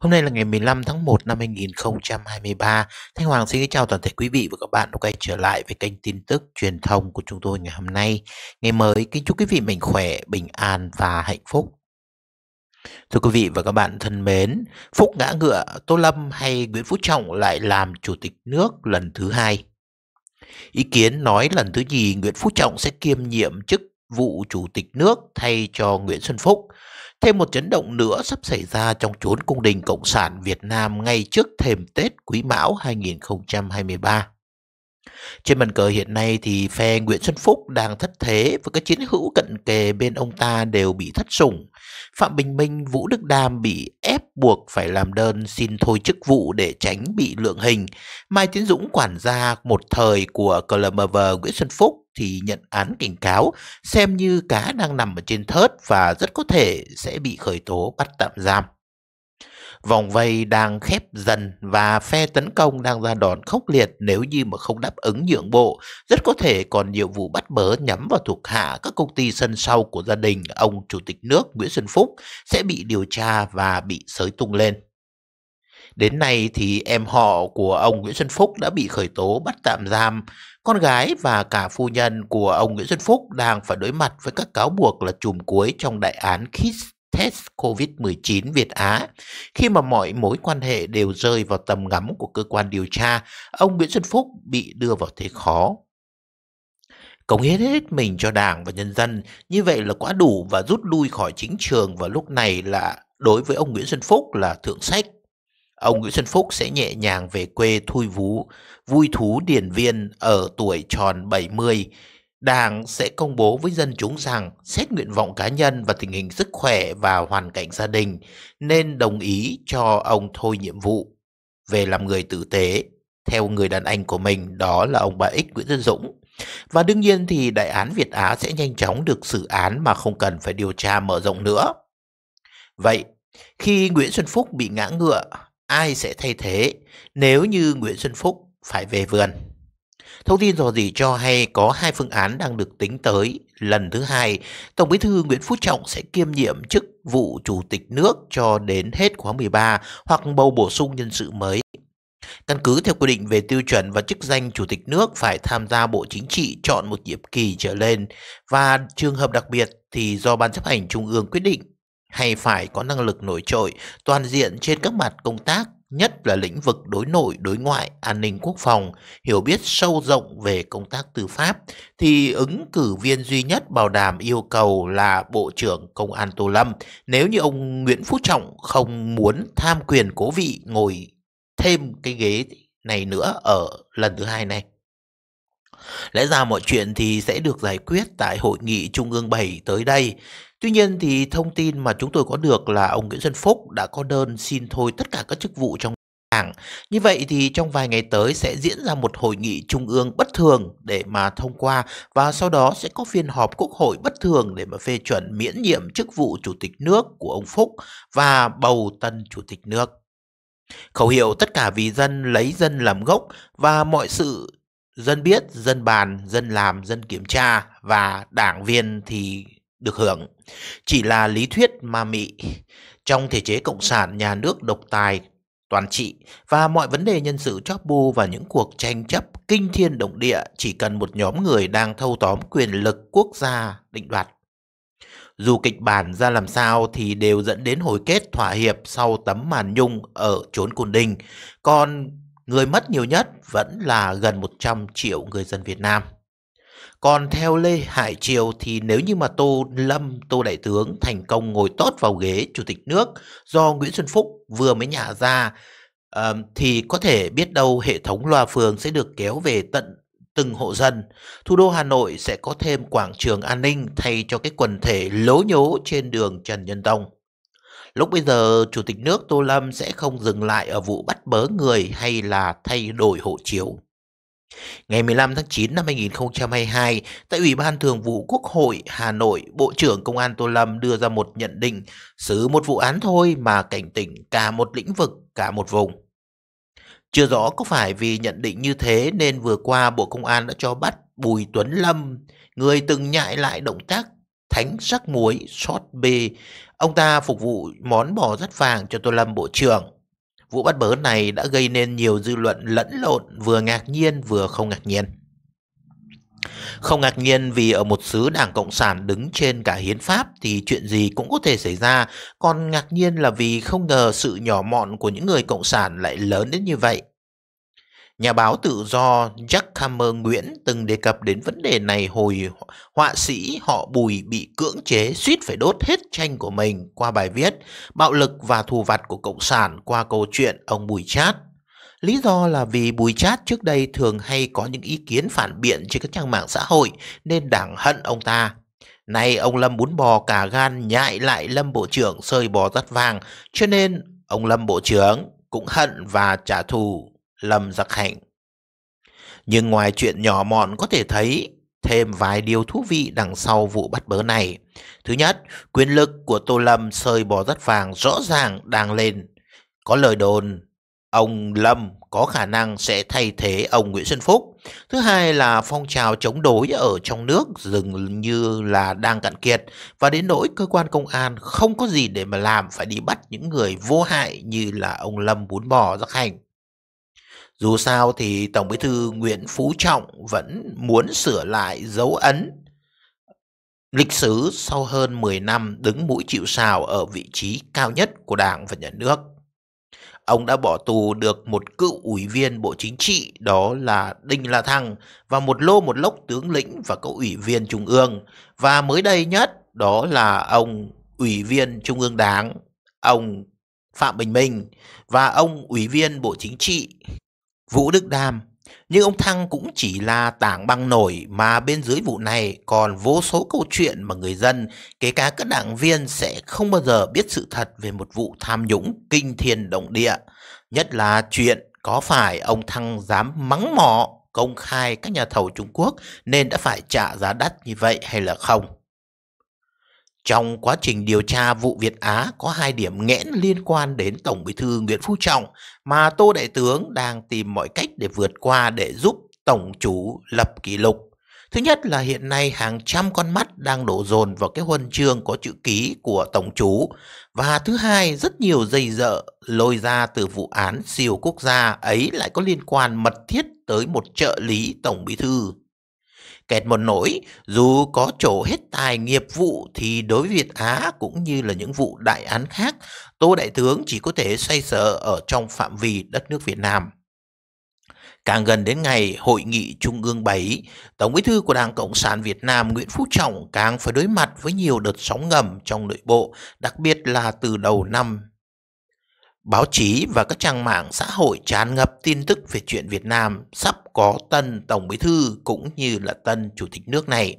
Hôm nay là ngày 15 tháng 1 năm 2023. Thanh Hoàng xin kính chào toàn thể quý vị và các bạn đã quay trở lại với kênh tin tức truyền thông của chúng tôi ngày hôm nay. Ngày mới, kính chúc quý vị mạnh khỏe, bình an và hạnh phúc. Thưa quý vị và các bạn thân mến, Phúc ngã ngựa, Tô Lâm hay Nguyễn Phú Trọng lại làm chủ tịch nước lần thứ hai. Ý kiến nói lần thứ nhì Nguyễn Phú Trọng sẽ kiêm nhiệm chức vụ chủ tịch nước thay cho Nguyễn Xuân Phúc. Thêm một chấn động nữa sắp xảy ra trong chốn cung đình Cộng sản Việt Nam ngay trước thềm Tết Quý Mão 2023. Trên bàn cờ hiện nay thì phe Nguyễn Xuân Phúc đang thất thế và các chiến hữu cận kề bên ông ta đều bị thất sủng. Phạm Bình Minh, Vũ Đức Đam bị ép buộc phải làm đơn xin thôi chức vụ để tránh bị lượng hình. Mai Tiến Dũng quản gia một thời của CLMV Nguyễn Xuân Phúc thì nhận án cảnh cáo xem như cá đang nằm ở trên thớt và rất có thể sẽ bị khởi tố bắt tạm giam. Vòng vây đang khép dần và phe tấn công đang ra đòn khốc liệt nếu như mà không đáp ứng nhượng bộ, rất có thể còn nhiều vụ bắt bớ nhắm vào thuộc hạ các công ty sân sau của gia đình ông Chủ tịch nước Nguyễn Xuân Phúc sẽ bị điều tra và bị sới tung lên. Đến nay thì em họ của ông Nguyễn Xuân Phúc đã bị khởi tố bắt tạm giam. Con gái và cả phu nhân của ông Nguyễn Xuân Phúc đang phải đối mặt với các cáo buộc là chùm cuối trong đại án KISS test COVID-19 Việt Á. Khi mà mọi mối quan hệ đều rơi vào tầm ngắm của cơ quan điều tra, ông Nguyễn Xuân Phúc bị đưa vào thế khó. Cống hiến hết mình cho đảng và nhân dân, như vậy là quá đủ và rút lui khỏi chính trường vào lúc này là đối với ông Nguyễn Xuân Phúc là thượng sách. Ông Nguyễn Xuân Phúc sẽ nhẹ nhàng về quê thui vú, vui thú điển viên ở tuổi tròn 70, Đảng sẽ công bố với dân chúng rằng xét nguyện vọng cá nhân và tình hình sức khỏe và hoàn cảnh gia đình nên đồng ý cho ông thôi nhiệm vụ về làm người tử tế theo người đàn anh của mình đó là ông bà X Nguyễn Xuân Dũng. Và đương nhiên thì đại án Việt Á sẽ nhanh chóng được xử án mà không cần phải điều tra mở rộng nữa. Vậy, khi Nguyễn Xuân Phúc bị ngã ngựa, ai sẽ thay thế nếu như Nguyễn Xuân Phúc phải về vườn? Thông tin dò dỉ cho hay có hai phương án đang được tính tới. Lần thứ hai, Tổng bí thư Nguyễn Phú Trọng sẽ kiêm nhiệm chức vụ Chủ tịch nước cho đến hết khóa 13 hoặc bầu bổ sung nhân sự mới. Căn cứ theo quy định về tiêu chuẩn và chức danh Chủ tịch nước phải tham gia Bộ Chính trị chọn một nhiệm kỳ trở lên và trường hợp đặc biệt thì do Ban chấp hành Trung ương quyết định hay phải có năng lực nổi trội toàn diện trên các mặt công tác nhất là lĩnh vực đối nội, đối ngoại, an ninh quốc phòng, hiểu biết sâu rộng về công tác tư pháp, thì ứng cử viên duy nhất bảo đảm yêu cầu là Bộ trưởng Công an Tô Lâm nếu như ông Nguyễn Phú Trọng không muốn tham quyền cố vị ngồi thêm cái ghế này nữa ở lần thứ hai này. Lẽ ra mọi chuyện thì sẽ được giải quyết tại hội nghị Trung ương 7 tới đây. Tuy nhiên thì thông tin mà chúng tôi có được là ông Nguyễn Xuân Phúc đã có đơn xin thôi tất cả các chức vụ trong đảng. Như vậy thì trong vài ngày tới sẽ diễn ra một hội nghị trung ương bất thường để mà thông qua và sau đó sẽ có phiên họp quốc hội bất thường để mà phê chuẩn miễn nhiệm chức vụ chủ tịch nước của ông Phúc và bầu tân chủ tịch nước. Khẩu hiệu tất cả vì dân, lấy dân làm gốc và mọi sự dân biết, dân bàn, dân làm, dân kiểm tra và đảng viên thì được hưởng. Chỉ là lý thuyết ma mị. Trong thể chế cộng sản nhà nước độc tài, toàn trị và mọi vấn đề nhân sự chóp bu và những cuộc tranh chấp kinh thiên động địa chỉ cần một nhóm người đang thâu tóm quyền lực quốc gia định đoạt. Dù kịch bản ra làm sao thì đều dẫn đến hồi kết thỏa hiệp sau tấm màn nhung ở chốn Cồn Đình, còn người mất nhiều nhất vẫn là gần 100 triệu người dân Việt Nam. Còn theo Lê Hải Triều thì nếu như mà Tô Lâm, Tô Đại Tướng thành công ngồi tốt vào ghế Chủ tịch nước do Nguyễn Xuân Phúc vừa mới nhả ra thì có thể biết đâu hệ thống loa phường sẽ được kéo về tận từng hộ dân. Thủ đô Hà Nội sẽ có thêm quảng trường an ninh thay cho cái quần thể lố nhố trên đường Trần Nhân Tông. Lúc bây giờ, Chủ tịch nước Tô Lâm sẽ không dừng lại ở vụ bắt bớ người hay là thay đổi hộ chiếu. Ngày 15 tháng 9 năm 2022, tại Ủy ban Thường vụ Quốc hội Hà Nội, Bộ trưởng Công an Tô Lâm đưa ra một nhận định xử một vụ án thôi mà cảnh tỉnh cả một lĩnh vực, cả một vùng. Chưa rõ có phải vì nhận định như thế nên vừa qua Bộ Công an đã cho bắt Bùi Tuấn Lâm, người từng nhại lại động tác thánh sắc muối short B Ông ta phục vụ món bò rất vàng cho Tô Lâm Bộ trưởng. Vụ bắt bớ này đã gây nên nhiều dư luận lẫn lộn, vừa ngạc nhiên vừa không ngạc nhiên. Không ngạc nhiên vì ở một xứ đảng Cộng sản đứng trên cả hiến pháp thì chuyện gì cũng có thể xảy ra, còn ngạc nhiên là vì không ngờ sự nhỏ mọn của những người Cộng sản lại lớn đến như vậy. Nhà báo tự do Jack Hammer Nguyễn từng đề cập đến vấn đề này hồi họa sĩ họ Bùi bị cưỡng chế suýt phải đốt hết tranh của mình qua bài viết Bạo lực và thù vặt của Cộng sản qua câu chuyện ông Bùi Chát. Lý do là vì Bùi Chát trước đây thường hay có những ý kiến phản biện trên các trang mạng xã hội nên đảng hận ông ta. Nay ông Lâm bún bò cả gan nhại lại Lâm Bộ trưởng sơi bò rắt vàng, cho nên ông Lâm Bộ trưởng cũng hận và trả thù Lâm Giặc Hạnh. Nhưng ngoài chuyện nhỏ mọn có thể thấy thêm vài điều thú vị đằng sau vụ bắt bớ này. Thứ nhất, quyền lực của Tô Lâm sơi bò rất vàng rõ ràng đang lên. Có lời đồn ông Lâm có khả năng sẽ thay thế ông Nguyễn Xuân Phúc. Thứ hai là phong trào chống đối ở trong nước dường như là đang cạn kiệt và đến nỗi cơ quan công an không có gì để mà làm phải đi bắt những người vô hại như là ông Lâm bún bò giác hành. Dù sao thì Tổng bí thư Nguyễn Phú Trọng vẫn muốn sửa lại dấu ấn lịch sử sau hơn 10 năm đứng mũi chịu sào ở vị trí cao nhất của Đảng và Nhà nước. Ông đã bỏ tù được một cựu ủy viên Bộ Chính trị đó là Đinh La Thăng và một lô một lốc tướng lĩnh và các ủy viên Trung ương. Và mới đây nhất đó là ông ủy viên Trung ương Đảng, ông Phạm Bình Minh và ông ủy viên Bộ Chính trị Vũ Đức Đam. Nhưng ông Thăng cũng chỉ là tảng băng nổi mà bên dưới vụ này còn vô số câu chuyện mà người dân, kể cả các đảng viên sẽ không bao giờ biết sự thật về một vụ tham nhũng kinh thiên động địa. Nhất là chuyện có phải ông Thăng dám mắng mỏ công khai các nhà thầu Trung Quốc nên đã phải trả giá đắt như vậy hay là không? Trong quá trình điều tra vụ Việt Á có hai điểm nghẽn liên quan đến Tổng bí thư Nguyễn Phú Trọng mà Tô Đại tướng đang tìm mọi cách để vượt qua để giúp Tổng chủ lập kỷ lục. Thứ nhất là hiện nay hàng trăm con mắt đang đổ dồn vào cái huân chương có chữ ký của Tổng chủ. Và thứ hai, rất nhiều dây dợ lôi ra từ vụ án siêu quốc gia ấy lại có liên quan mật thiết tới một trợ lý Tổng bí thư Kẹt một nỗi, dù có trổ hết tài nghiệp vụ thì đối với Việt Á cũng như là những vụ đại án khác, Tô Đại Tướng chỉ có thể xoay sở ở trong phạm vi đất nước Việt Nam. Càng gần đến ngày Hội nghị Trung ương 7, Tổng bí thư của Đảng Cộng sản Việt Nam Nguyễn Phú Trọng càng phải đối mặt với nhiều đợt sóng ngầm trong nội bộ, đặc biệt là từ đầu năm Báo chí và các trang mạng xã hội tràn ngập tin tức về chuyện Việt Nam sắp có tân Tổng Bí thư cũng như là tân Chủ tịch nước này.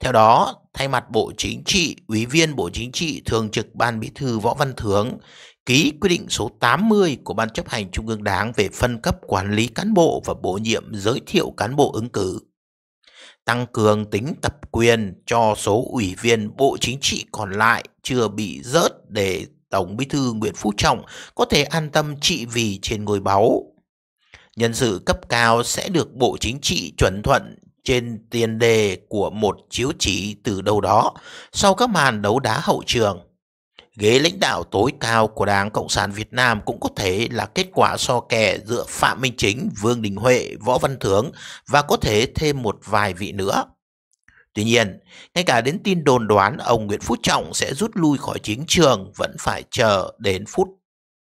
Theo đó, thay mặt Bộ Chính trị, Ủy viên Bộ Chính trị Thường trực Ban Bí thư Võ Văn Thưởng ký quyết định số 80 của Ban chấp hành Trung ương Đảng về phân cấp quản lý cán bộ và bổ nhiệm giới thiệu cán bộ ứng cử. Tăng cường tính tập quyền cho số ủy viên Bộ Chính trị còn lại chưa bị rớt để Tổng Bí thư Nguyễn Phú Trọng có thể an tâm trị vì trên ngôi báu. Nhân sự cấp cao sẽ được Bộ Chính trị chuẩn thuận trên tiền đề của một chiếu chỉ từ đâu đó sau các màn đấu đá hậu trường. Ghế lãnh đạo tối cao của Đảng Cộng sản Việt Nam cũng có thể là kết quả so kè giữa Phạm Minh Chính, Vương Đình Huệ, Võ Văn Thưởng và có thể thêm một vài vị nữa. Tuy nhiên, ngay cả đến tin đồn đoán ông Nguyễn Phú Trọng sẽ rút lui khỏi chính trường vẫn phải chờ đến phút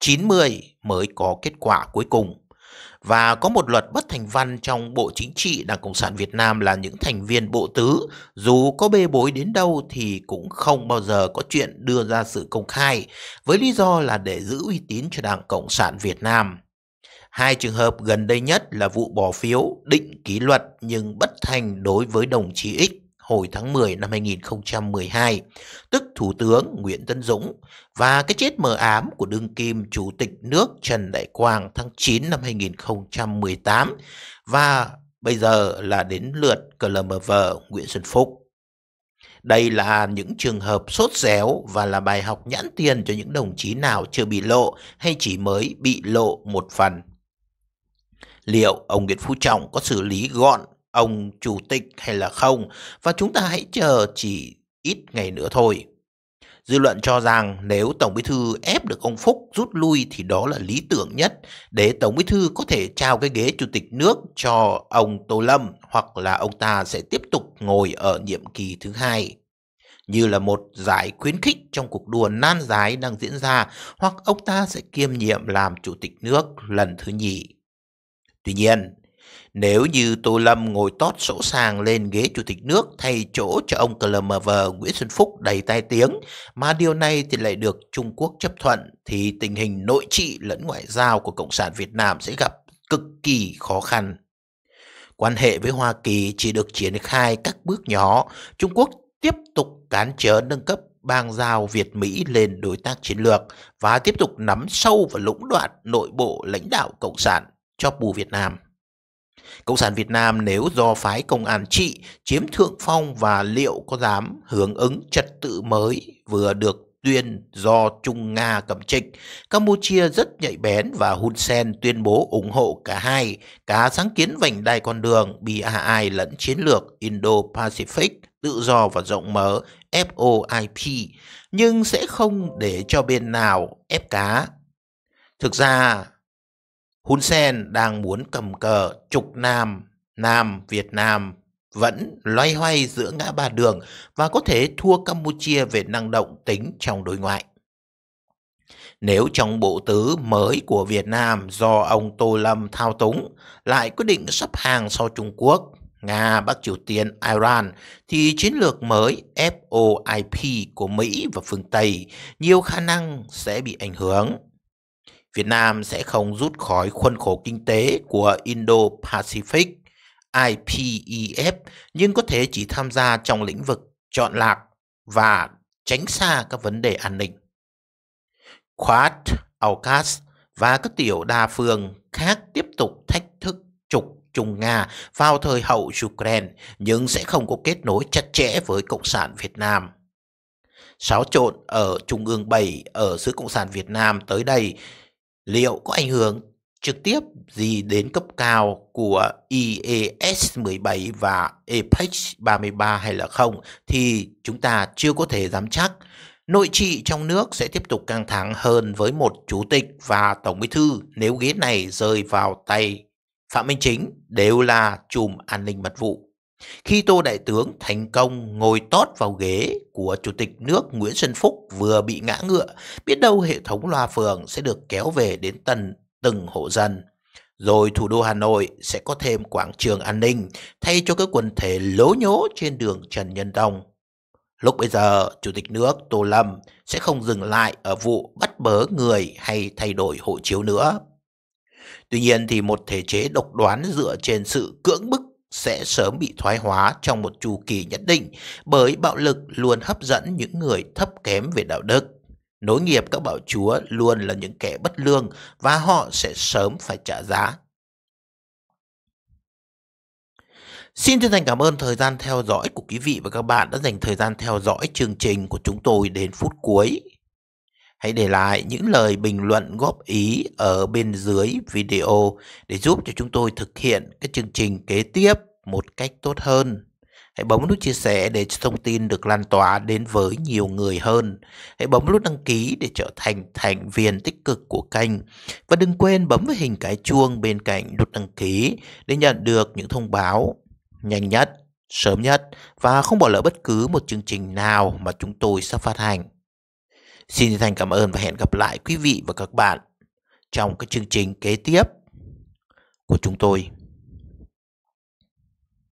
90 mới có kết quả cuối cùng. Và có một luật bất thành văn trong Bộ Chính trị Đảng Cộng sản Việt Nam là những thành viên bộ tứ, dù có bê bối đến đâu thì cũng không bao giờ có chuyện đưa ra sự công khai, với lý do là để giữ uy tín cho Đảng Cộng sản Việt Nam. Hai trường hợp gần đây nhất là vụ bỏ phiếu định kỷ luật nhưng bất thành đối với đồng chí X hồi tháng 10 năm 2012, tức Thủ tướng Nguyễn Tân Dũng và cái chết mờ ám của đương kim Chủ tịch nước Trần Đại Quang tháng 9 năm 2018 và bây giờ là đến lượt CLMV Nguyễn Xuân Phúc. Đây là những trường hợp sốt réo và là bài học nhãn tiền cho những đồng chí nào chưa bị lộ hay chỉ mới bị lộ một phần. Liệu ông Nguyễn Phú Trọng có xử lý gọn ông chủ tịch hay là không và chúng ta hãy chờ chỉ ít ngày nữa thôi. Dư luận cho rằng nếu Tổng Bí thư ép được ông Phúc rút lui thì đó là lý tưởng nhất để Tổng Bí thư có thể trao cái ghế chủ tịch nước cho ông Tô Lâm hoặc là ông ta sẽ tiếp tục ngồi ở nhiệm kỳ thứ hai. Như là một giải khuyến khích trong cuộc đua nan giải đang diễn ra hoặc ông ta sẽ kiêm nhiệm làm chủ tịch nước lần thứ nhì. Tuy nhiên, nếu như Tô Lâm ngồi tót sổ sàng lên ghế chủ tịch nước thay chỗ cho ông CLMV Nguyễn Xuân Phúc đầy tai tiếng, mà điều này thì lại được Trung Quốc chấp thuận, thì tình hình nội trị lẫn ngoại giao của Cộng sản Việt Nam sẽ gặp cực kỳ khó khăn. Quan hệ với Hoa Kỳ chỉ được triển khai các bước nhỏ, Trung Quốc tiếp tục cản trở nâng cấp bang giao Việt Mỹ lên đối tác chiến lược và tiếp tục nắm sâu và lũng đoạn nội bộ lãnh đạo Cộng sản cho bù Việt Nam. Cộng sản Việt Nam nếu do phái công an trị chiếm thượng phong và liệu có dám hưởng ứng trật tự mới vừa được tuyên do Trung Nga cầm trịch, Campuchia rất nhạy bén và Hun Sen tuyên bố ủng hộ cả hai, cả sáng kiến vành đai con đường BRI lẫn chiến lược Indo-Pacific tự do và rộng mở FOIP, nhưng sẽ không để cho bên nào ép cá. Thực ra, Hun Sen đang muốn cầm cờ trục Nam, Nam Việt Nam vẫn loay hoay giữa ngã ba đường và có thể thua Campuchia về năng động tính trong đối ngoại. Nếu trong bộ tứ mới của Việt Nam do ông Tô Lâm thao túng lại quyết định sắp hàng sau Trung Quốc, Nga, Bắc Triều Tiên, Iran thì chiến lược mới FOIP của Mỹ và phương Tây nhiều khả năng sẽ bị ảnh hưởng. Việt Nam sẽ không rút khỏi khuôn khổ kinh tế của Indo-Pacific IPEF nhưng có thể chỉ tham gia trong lĩnh vực chọn lạc và tránh xa các vấn đề an ninh. Quad, AUKUS và các tiểu đa phương khác tiếp tục thách thức trục Trung Nga vào thời hậu Ukraine nhưng sẽ không có kết nối chặt chẽ với Cộng sản Việt Nam. Xáo trộn ở Trung ương 7 ở xứ Cộng sản Việt Nam tới đây liệu có ảnh hưởng trực tiếp gì đến cấp cao của IES 17 và APEC 33 hay là không thì chúng ta chưa có thể dám chắc. Nội trị trong nước sẽ tiếp tục căng thẳng hơn với một chủ tịch và tổng bí thư nếu ghế này rơi vào tay Phạm Minh Chính, đều là chùm an ninh mật vụ. Khi Tô Đại Tướng thành công ngồi tót vào ghế của Chủ tịch nước Nguyễn Xuân Phúc vừa bị ngã ngựa, biết đâu hệ thống loa phường sẽ được kéo về đến tận từng hộ dân. Rồi thủ đô Hà Nội sẽ có thêm quảng trường an ninh thay cho các quần thể lố nhố trên đường Trần Nhân Tông. Lúc bây giờ, Chủ tịch nước Tô Lâm sẽ không dừng lại ở vụ bắt bớ người hay thay đổi hộ chiếu nữa. Tuy nhiên thì một thể chế độc đoán dựa trên sự cưỡng bức sẽ sớm bị thoái hóa trong một chu kỳ nhất định bởi bạo lực luôn hấp dẫn những người thấp kém về đạo đức. Nối nghiệp các bảo chúa luôn là những kẻ bất lương và họ sẽ sớm phải trả giá. Xin chân thành cảm ơn thời gian theo dõi của quý vị và các bạn đã dành thời gian theo dõi chương trình của chúng tôi đến phút cuối. Hãy để lại những lời bình luận góp ý ở bên dưới video để giúp cho chúng tôi thực hiện cái chương trình kế tiếp một cách tốt hơn. Hãy bấm nút chia sẻ để cho thông tin được lan tỏa đến với nhiều người hơn. Hãy bấm nút đăng ký để trở thành thành viên tích cực của kênh. Và đừng quên bấm vào hình cái chuông bên cạnh nút đăng ký để nhận được những thông báo nhanh nhất, sớm nhất và không bỏ lỡ bất cứ một chương trình nào mà chúng tôi sắp phát hành. Xin thành cảm ơn và hẹn gặp lại quý vị và các bạn trong các chương trình kế tiếp của chúng tôi.